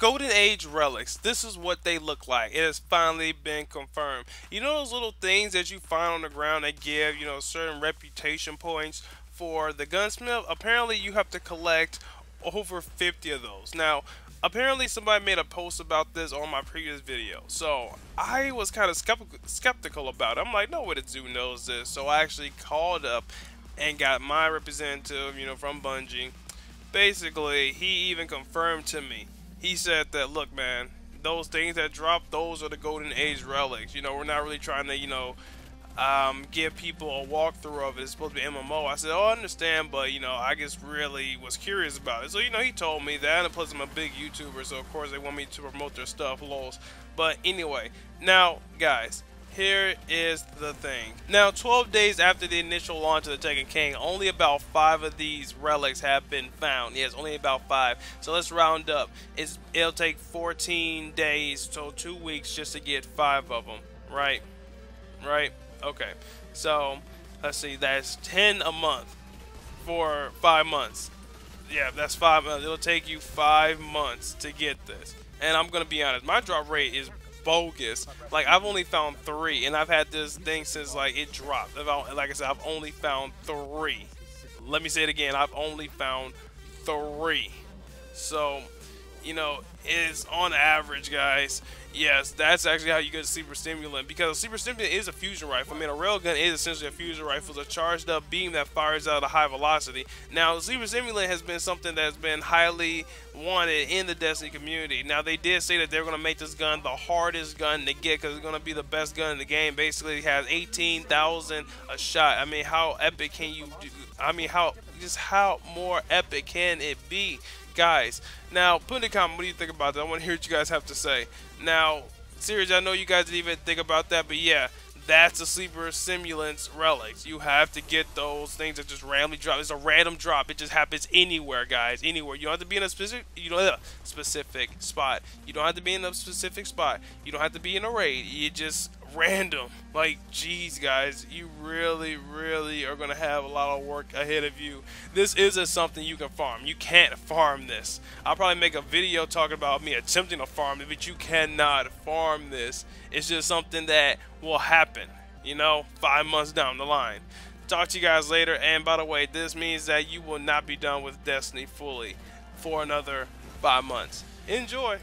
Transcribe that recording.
Golden Age relics. This is what they look like. It has finally been confirmed. You know those little things that you find on the ground that give, you know, certain reputation points for the gunsmith? Apparently you have to collect over 50 of those. Now, apparently somebody made a post about this on my previous video. So, I was kind of skeptical about it. I'm like, no way the zoo knows this. So I actually called up and got my representative, you know, from Bungie. Basically, he even confirmed to me he said that, look, man, those things that drop, those are the golden age relics. You know, we're not really trying to, you know, um, give people a walkthrough of it. It's supposed to be MMO. I said, oh, I understand, but, you know, I just really was curious about it. So, you know, he told me that, and plus I'm a big YouTuber, so of course they want me to promote their stuff, lols. But anyway, now, guys, here is the thing. Now, 12 days after the initial launch of the Taken King, only about 5 of these relics have been found. Yes, only about 5. So let's round up. It's, it'll take 14 days, so 2 weeks just to get 5 of them. Right? Right? Okay. So, let's see, that's 10 a month for 5 months. Yeah, that's 5 months. It'll take you 5 months to get this. And I'm going to be honest, my drop rate is bogus. Like I've only found three, and I've had this thing since like it dropped. Like I said, I've only found three. Let me say it again. I've only found three. So, you know, is on average, guys. Yes, that's actually how you get a sleeper stimulant because a sleeper stimulant is a fusion rifle. I mean, a railgun is essentially a fusion rifle. It's a charged up beam that fires out at a high velocity. Now, sleeper stimulant has been something that's been highly wanted in the Destiny community. Now, they did say that they're going to make this gun the hardest gun to get because it's going to be the best gun in the game. Basically, it has 18,000 a shot. I mean, how epic can you do? I mean, how just how more epic can it be? Guys. Now, put in the comment, what do you think about that? I want to hear what you guys have to say. Now, seriously, I know you guys didn't even think about that, but yeah, that's a sleeper simulants relics. You have to get those things that just randomly drop. It's a random drop. It just happens anywhere, guys. Anywhere. You don't have to be in a specific you know uh, specific spot. You don't have to be in a specific spot. You don't have to be in a raid. You just random. Like, geez, guys, you really, really are going to have a lot of work ahead of you. This isn't something you can farm. You can't farm this. I'll probably make a video talking about me attempting to farm it, but you cannot farm this. It's just something that will happen, you know, five months down the line. Talk to you guys later. And by the way, this means that you will not be done with Destiny fully for another five months. Enjoy.